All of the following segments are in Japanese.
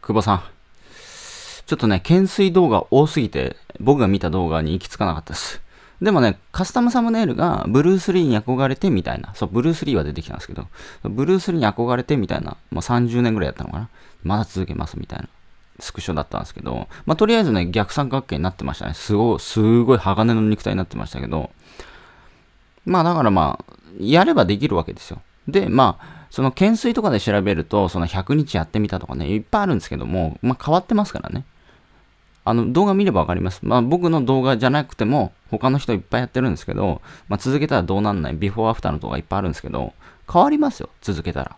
久保さん。ちょっとね、懸垂動画多すぎて、僕が見た動画に行き着かなかったです。でもね、カスタムサムネイルがブルース・リーに憧れてみたいな。そう、ブルース・リーは出てきたんですけど、ブルース・リーに憧れてみたいな。まあ、30年ぐらいやったのかな。まだ続けますみたいな。スクショだったんですけど、まあ、とりあえずね、逆三角形になってましたね。すごい、すごい鋼の肉体になってましたけど、まあだからまあ、やればできるわけですよ。で、まあ、その懸垂とかで調べると、その100日やってみたとかね、いっぱいあるんですけども、まあ変わってますからね。あの、動画見ればわかります。まあ僕の動画じゃなくても、他の人いっぱいやってるんですけど、まあ続けたらどうなんない、ビフォーアフターの動画いっぱいあるんですけど、変わりますよ、続けたら。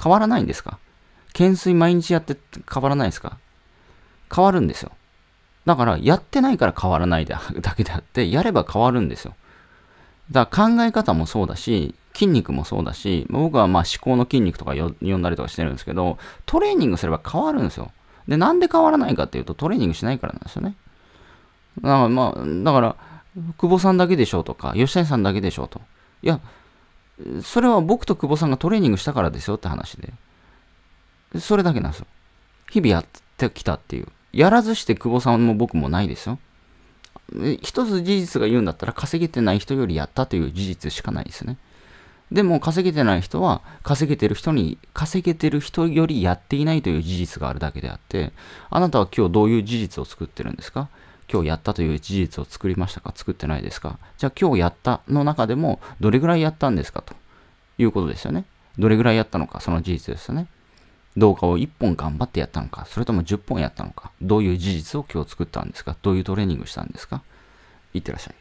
変わらないんですか？懸垂毎日やって変わらないですか？変わるんですよ。だから、やってないから変わらない だけであって、やれば変わるんですよ。だから考え方もそうだし、筋肉もそうだし、僕はまあ思考の筋肉とか呼んだりとかしてるんですけど、トレーニングすれば変わるんですよ。で、なんで変わらないかっていうと、トレーニングしないからなんですよね。だからまあ、だから、久保さんだけでしょうとか、吉谷さんだけでしょうと。いや、それは僕と久保さんがトレーニングしたからですよって話で。それだけなんですよ。日々やってきたっていう。やらずして久保さんも僕もないですよ。一つ事実が言うんだったら稼げてない人よりやったという事実しかないですね。でも稼げてない人は稼げてる人に稼げてる人よりやっていないという事実があるだけであってあなたは今日どういう事実を作ってるんですか？今日やったという事実を作りましたか？作ってないですか？じゃあ今日やったの中でもどれぐらいやったんですか？ということですよね。どれぐらいやったのか？その事実ですよね。動画を1本頑張ってやったのか、それとも10本やったのか、どういう事実を今日作ったんですか、どういうトレーニングしたんですか、いってらっしゃい。